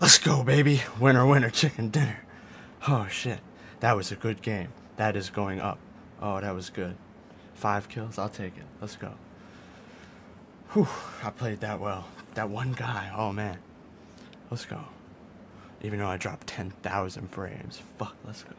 Let's go, baby. Winner, winner, chicken dinner. Oh, shit. That was a good game. That is going up. Oh, that was good. Five kills, I'll take it. Let's go. Whew, I played that well. That one guy, oh man. Let's go. Even though I dropped 10,000 frames. Fuck, let's go.